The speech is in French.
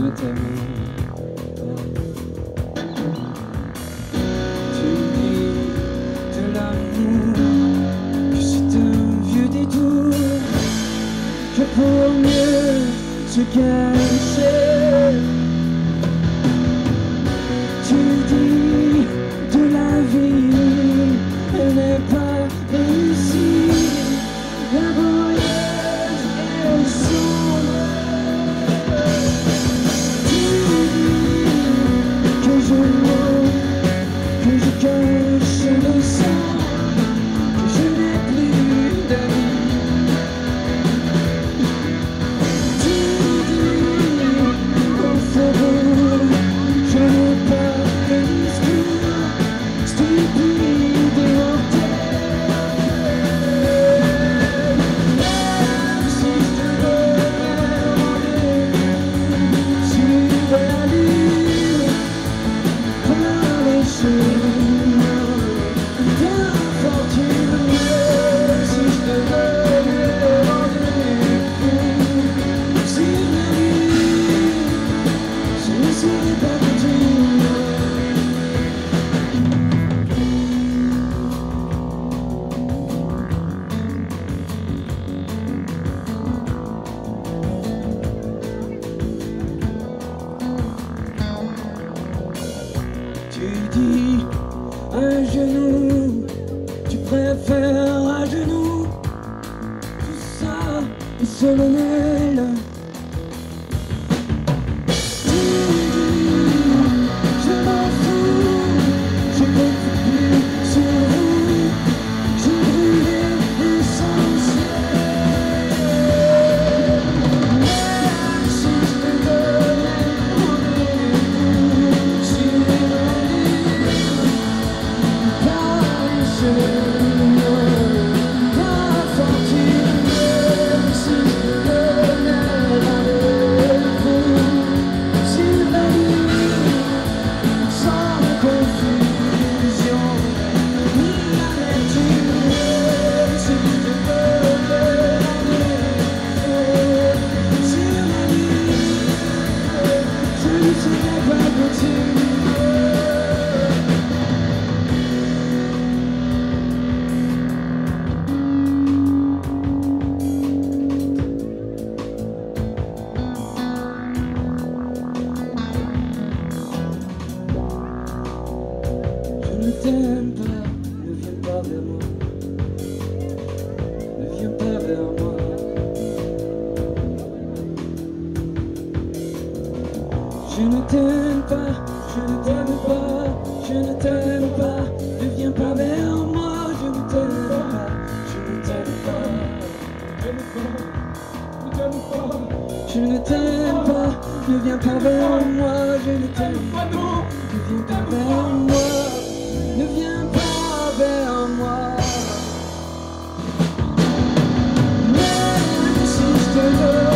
de. Tu dis de l'amour que c'est un vieux détour, que pour mieux se cacher. Tu dis de la vie, elle n'est pas que préfères à genoux, tout ça est solennel. Tu t'aime pas, ne viens pas vers moi. Ne viens pas vers moi. Je ne t'aime pas, je ne t'aime pas, je ne t'aime pas. Ne viens pas vers moi, je ne t'aime pas, je ne t'aime pas. Je ne t'aime pas, ne viens pas vers moi, je ne t'aime pas, ne viens pas Master.